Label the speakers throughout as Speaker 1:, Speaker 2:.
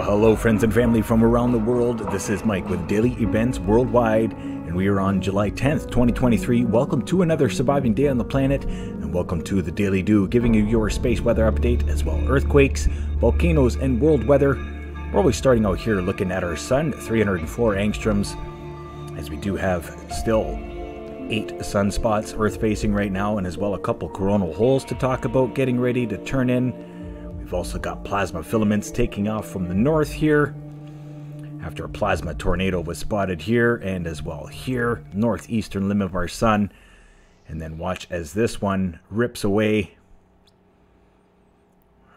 Speaker 1: Hello, friends and family from around the world. This is Mike with Daily Events Worldwide, and we are on July 10th, 2023. Welcome to another surviving day on the planet, and welcome to the Daily DEW, giving you your space weather update as well earthquakes, volcanoes, and world weather. We're always starting out here looking at our sun, 304 angstroms, as we do have still eight sunspots earth facing right now, and as well a couple coronal holes to talk about getting ready to turn in. We've also got plasma filaments taking off from the north here after a plasma tornado was spotted here and as well here, northeastern limb of our sun. And then watch as this one rips away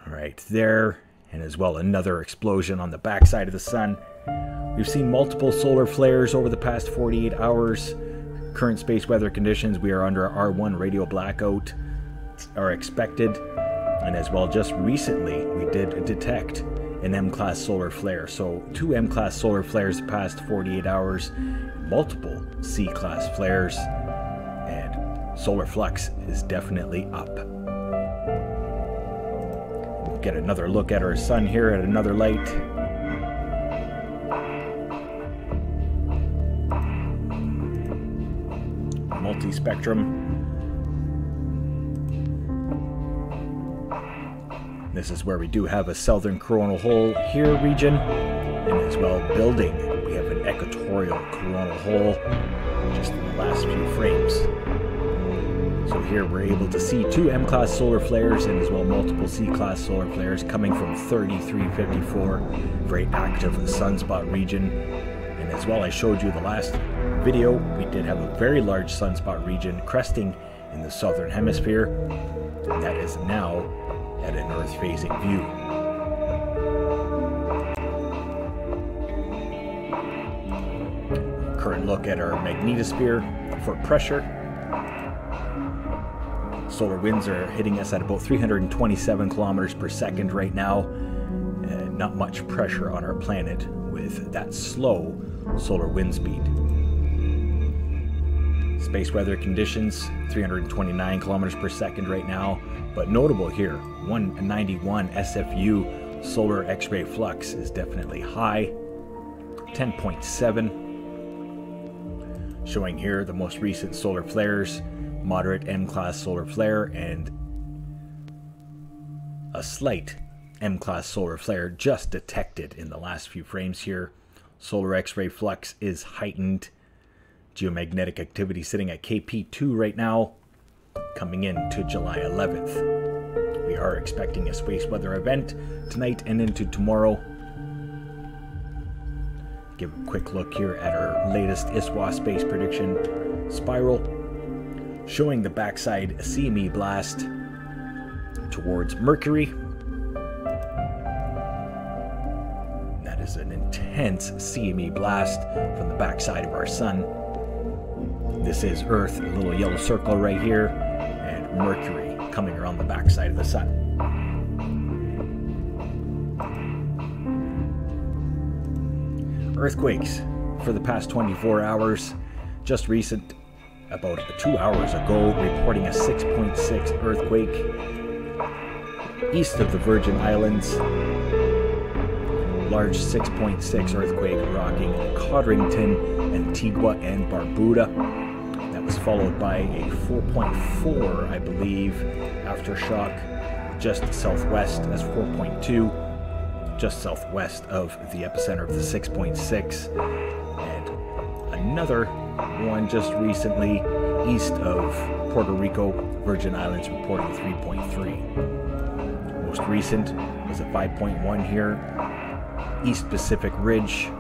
Speaker 1: right there, and as well another explosion on the backside of the sun. We've seen multiple solar flares over the past 48 hours. Current space weather conditions, we are under R1 radio blackout, are expected. And as well, just recently, we did detect an M class solar flare. So, two M class solar flares the past 48 hours, multiple C class flares, and solar flux is definitely up. We'll get another look at our sun here at another light. Multi This is where we do have a southern coronal hole here region, and as well building, we have an equatorial coronal hole just in the last few frames. So here we're able to see two M-class solar flares and as well multiple C-class solar flares coming from 3354, very active sunspot region. And as well, I showed you the last video, we did have a very large sunspot region cresting in the southern hemisphere. And that is now at an Earth facing view. Current look at our magnetosphere for pressure. Solar winds are hitting us at about 327 kilometers per second right now. and not much pressure on our planet with that slow solar wind speed. Space weather conditions 329 kilometers per second right now, but notable here 191 SFU solar X ray flux is definitely high, 10.7. Showing here the most recent solar flares, moderate M class solar flare, and a slight M class solar flare just detected in the last few frames here. Solar X ray flux is heightened. Geomagnetic activity sitting at KP2 right now, coming in to July 11th. We are expecting a space weather event tonight and into tomorrow. Give a quick look here at our latest ISWA space prediction spiral, showing the backside CME blast towards Mercury. That is an intense CME blast from the backside of our sun. This is Earth, a little yellow circle right here, Mercury coming around the backside of the sun. Earthquakes for the past 24 hours. Just recent, about two hours ago, reporting a 6.6 earthquake east of the Virgin Islands. Large 6.6 earthquake rocking Codrington, Antigua, and Barbuda followed by a 4.4, I believe, aftershock just southwest. as 4.2, just southwest of the epicenter of the 6.6. And another one just recently east of Puerto Rico, Virgin Islands, reporting 3.3. Most recent was a 5.1 here, East Pacific Ridge,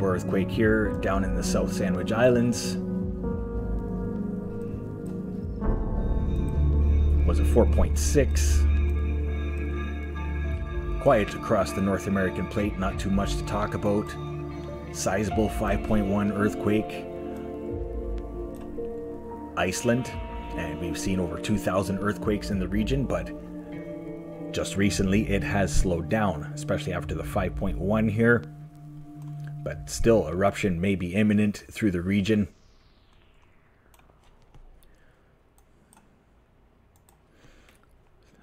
Speaker 1: notable earthquake here down in the South Sandwich Islands. Was a 4.6. Quiet across the North American plate, not too much to talk about. Sizable 5.1 earthquake. Iceland, and we've seen over 2,000 earthquakes in the region, but just recently it has slowed down, especially after the 5.1 here but still eruption may be imminent through the region.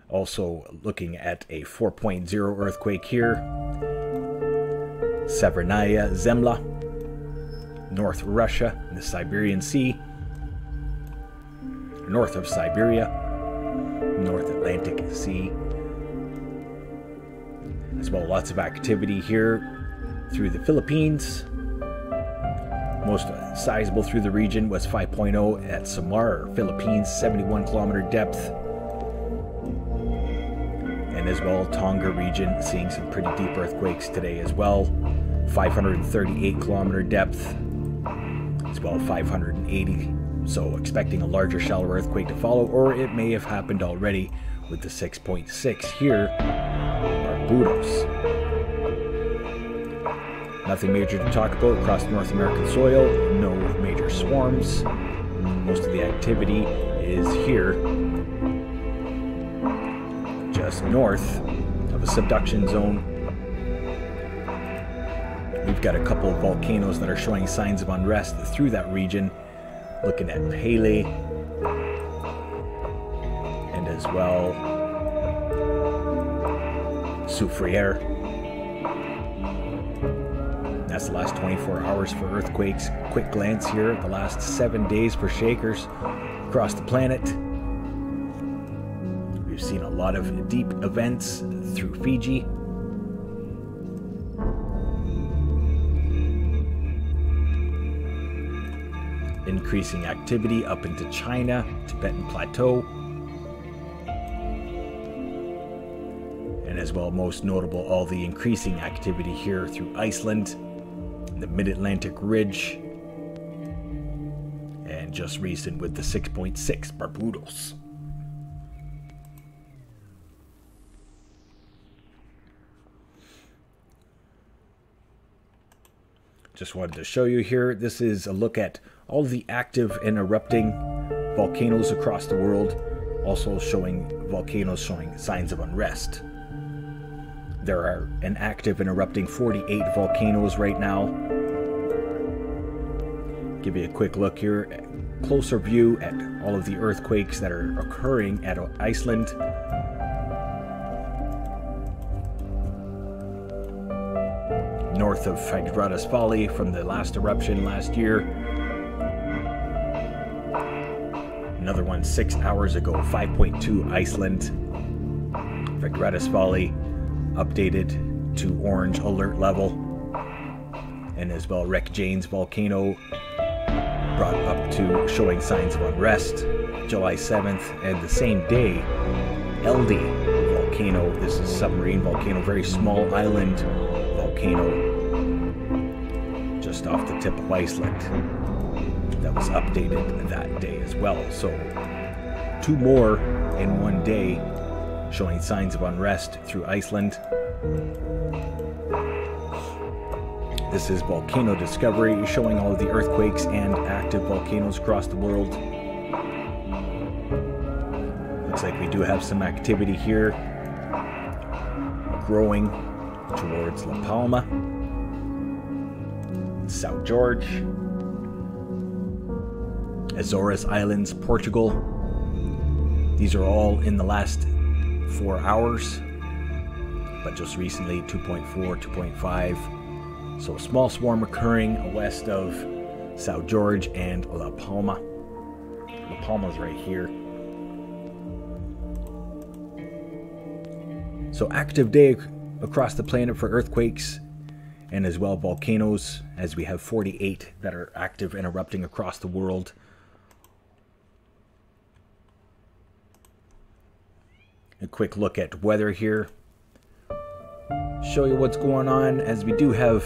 Speaker 1: Also looking at a 4.0 earthquake here. Severnaya Zemlya, North Russia, in the Siberian Sea. North of Siberia, North Atlantic Sea. As well, lots of activity here through the Philippines. Most sizable through the region was 5.0 at Samar, Philippines, 71 kilometer depth. And as well, Tonga region seeing some pretty deep earthquakes today as well. 538 kilometer depth, as well 580. So expecting a larger, shallow earthquake to follow, or it may have happened already with the 6.6 here, Barbudos. Nothing major to talk about across North American soil, no major swarms. Most of the activity is here, just north of a subduction zone. We've got a couple of volcanoes that are showing signs of unrest through that region, looking at Pelee and as well Soufriere. That's the last 24 hours for earthquakes. Quick glance here the last seven days for shakers across the planet. We've seen a lot of deep events through Fiji. Increasing activity up into China, Tibetan Plateau. And as well, most notable, all the increasing activity here through Iceland the Mid Atlantic Ridge, and just recent with the 6.6 Barbudos. Just wanted to show you here. This is a look at all the active and erupting volcanoes across the world, also showing volcanoes showing signs of unrest. There are an active and erupting 48 volcanoes right now. Give you a quick look here, closer view at all of the earthquakes that are occurring at Iceland. North of Yggdrasil from the last eruption last year. Another one six hours ago, 5.2 Iceland. Yggdrasil updated to orange alert level. And as well, Reykjanes volcano brought up to showing signs of unrest. July 7th, and the same day, Eldey volcano. This is submarine volcano, very small island volcano just off the tip of Iceland. That was updated that day as well. So, two more in one day showing signs of unrest through Iceland. This is Volcano Discovery, showing all of the earthquakes and active volcanoes across the world. Looks like we do have some activity here growing towards La Palma, South George, Azores Islands, Portugal. These are all in the last four hours, but just recently 2.4, 2.5. So a small swarm occurring west of South George and La Palma. La Palma's right here. So active day across the planet for earthquakes and as well volcanoes as we have 48 that are active and erupting across the world. A quick look at weather here. Show you what's going on as we do have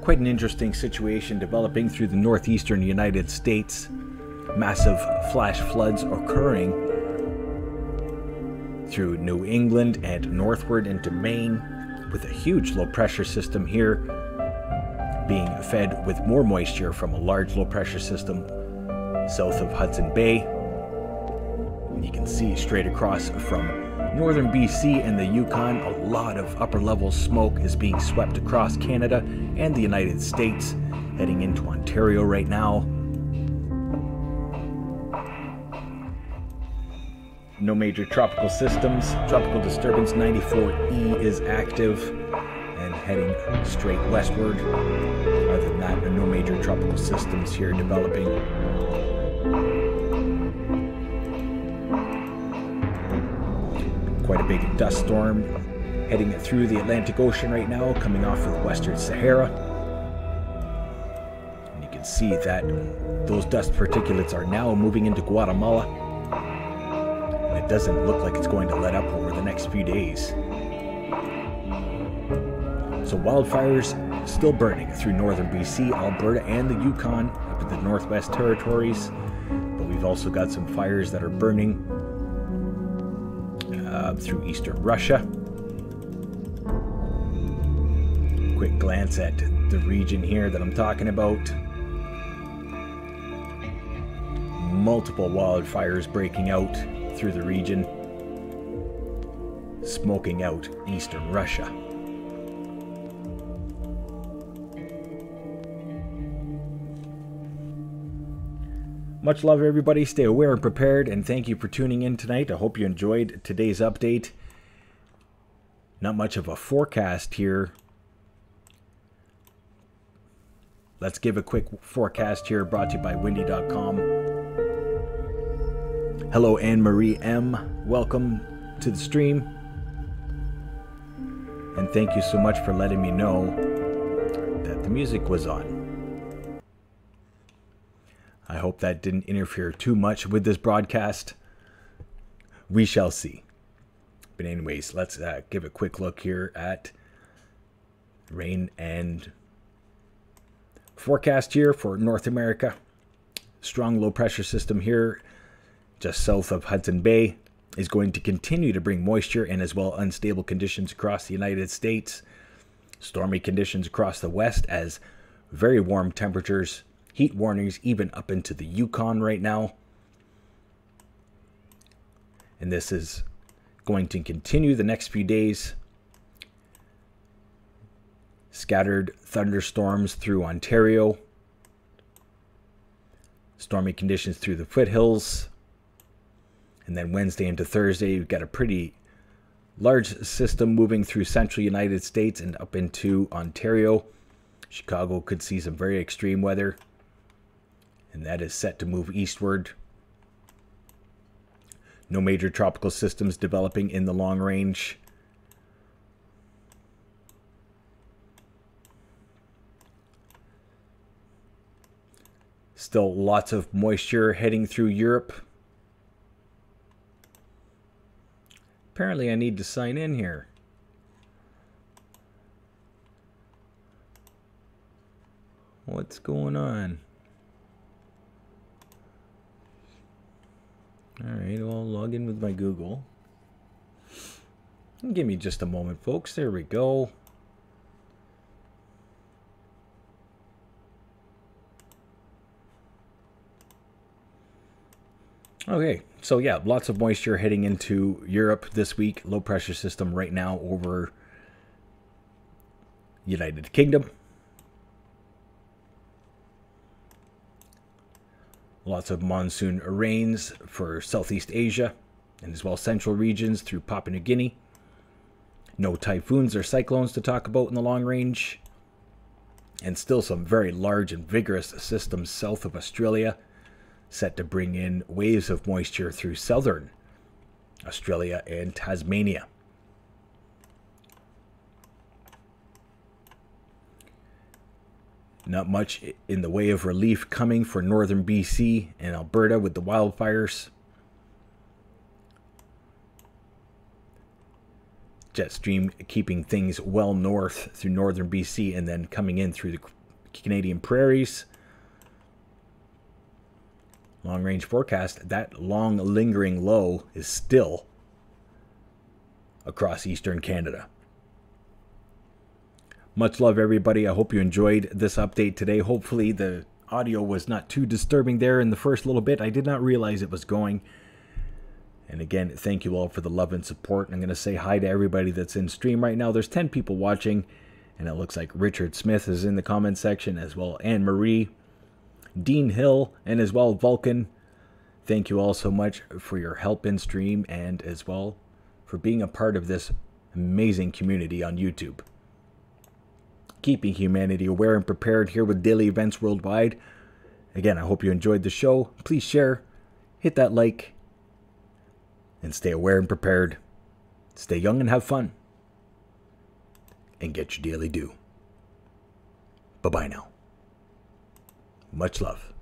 Speaker 1: quite an interesting situation developing through the northeastern United States. Massive flash floods occurring through New England and northward into Maine, with a huge low pressure system here being fed with more moisture from a large low pressure system south of Hudson Bay you can see straight across from northern BC and the Yukon, a lot of upper level smoke is being swept across Canada and the United States, heading into Ontario right now. no major tropical systems. Tropical disturbance 94E is active and heading straight westward. Other than that, no major tropical systems here developing. Quite a big dust storm heading through the Atlantic Ocean right now, coming off of the Western Sahara. And you can see that those dust particulates are now moving into Guatemala. And it doesn't look like it's going to let up over the next few days. So wildfires still burning through northern BC, Alberta, and the Yukon, up in the Northwest Territories. But we've also got some fires that are burning uh, through eastern Russia. Quick glance at the region here that I'm talking about. Multiple wildfires breaking out through the region, smoking out eastern Russia. Much love, everybody. Stay aware and prepared, and thank you for tuning in tonight. I hope you enjoyed today's update. Not much of a forecast here. Let's give a quick forecast here brought to you by windy.com. Hello, Anne Marie M. Welcome to the stream. And thank you so much for letting me know that the music was on. I hope that didn't interfere too much with this broadcast. We shall see. But, anyways, let's uh, give a quick look here at rain and forecast here for North America. Strong low pressure system here just south of Hudson Bay is going to continue to bring moisture and as well unstable conditions across the United States. Stormy conditions across the west as very warm temperatures heat warnings even up into the Yukon right now. And this is going to continue the next few days. Scattered thunderstorms through Ontario. Stormy conditions through the foothills. And then Wednesday into Thursday, you've got a pretty large system moving through central United States and up into Ontario. Chicago could see some very extreme weather and that is set to move eastward. No major tropical systems developing in the long range. Still lots of moisture heading through Europe. Apparently I need to sign in here. What's going on? Alright, well, I'll log in with my Google. Give me just a moment, folks. There we go. Okay, so yeah, lots of moisture heading into Europe this week. Low pressure system right now over United Kingdom. Lots of monsoon rains for Southeast Asia and as well central regions through Papua New Guinea. No typhoons or cyclones to talk about in the long range. And still some very large and vigorous systems south of Australia set to bring in waves of moisture through southern Australia and Tasmania. Not much in the way of relief coming for northern BC and Alberta with the wildfires. Jet stream keeping things well north through northern BC and then coming in through the Canadian prairies. Long range forecast, that long lingering low is still across eastern Canada. Much love, everybody. I hope you enjoyed this update today. Hopefully, the audio was not too disturbing there in the first little bit. I did not realize it was going. And again, thank you all for the love and support. I'm going to say hi to everybody that's in stream right now. There's 10 people watching, and it looks like Richard Smith is in the comment section as well. Anne Marie, Dean Hill, and as well Vulcan. Thank you all so much for your help in stream and as well for being a part of this amazing community on YouTube. Keeping humanity aware and prepared here with daily events worldwide. Again, I hope you enjoyed the show. Please share, hit that like, and stay aware and prepared. Stay young and have fun. And get your daily DEW. Bye bye now. Much love.